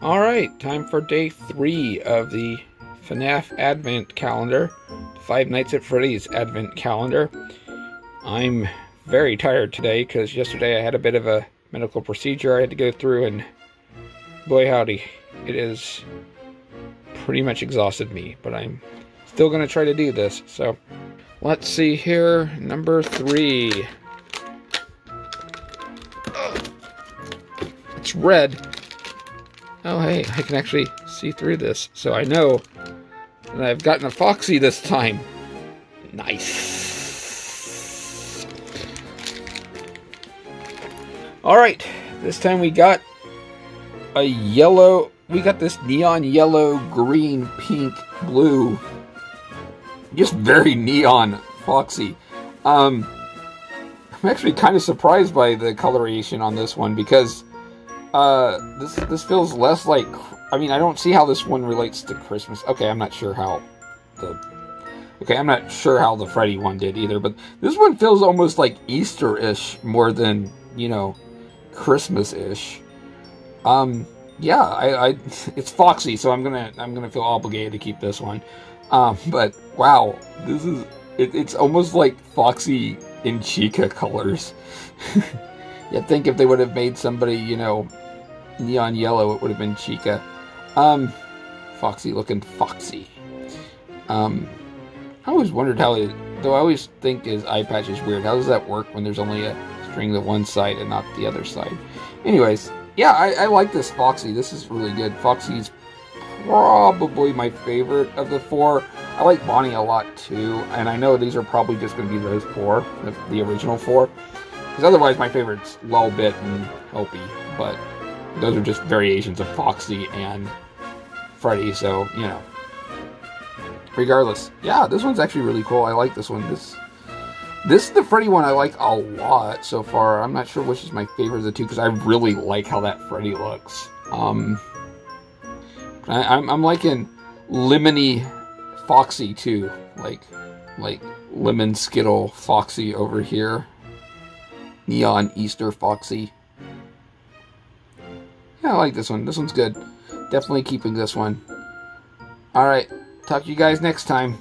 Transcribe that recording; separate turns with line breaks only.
All right, time for day three of the FNAF Advent Calendar, Five Nights at Freddy's Advent Calendar. I'm very tired today because yesterday I had a bit of a medical procedure I had to go through, and boy howdy, it is pretty much exhausted me, but I'm still going to try to do this. So let's see here. Number three. It's red. Oh, hey, I can actually see through this, so I know that I've gotten a Foxy this time. Nice. Alright, this time we got a yellow, we got this neon yellow, green, pink, blue, just very neon Foxy. Um, I'm actually kind of surprised by the coloration on this one because uh, this this feels less like. I mean, I don't see how this one relates to Christmas. Okay, I'm not sure how the. Okay, I'm not sure how the Freddy one did either, but this one feels almost like Easter-ish more than you know, Christmas-ish. Um, yeah, I, I it's Foxy, so I'm gonna I'm gonna feel obligated to keep this one. Um, but wow, this is it, it's almost like Foxy in Chica colors. You'd think if they would have made somebody, you know, neon yellow, it would have been Chica. Um, Foxy looking Foxy. Um, I always wondered how it, though I always think his eye patch is weird. How does that work when there's only a string to one side and not the other side? Anyways, yeah, I, I like this Foxy. This is really good. Foxy's probably my favorite of the four. I like Bonnie a lot too, and I know these are probably just going to be those four, the, the original four. Because otherwise, my favorite's Lolbit and Helpy, but those are just variations of Foxy and Freddy, so, you know. Regardless, yeah, this one's actually really cool. I like this one. This this is the Freddy one I like a lot so far. I'm not sure which is my favorite of the two because I really like how that Freddy looks. Um, I, I'm, I'm liking Lemony Foxy too, like like lemon skittle Foxy over here. Neon Easter Foxy. Yeah, I like this one. This one's good. Definitely keeping this one. Alright, talk to you guys next time.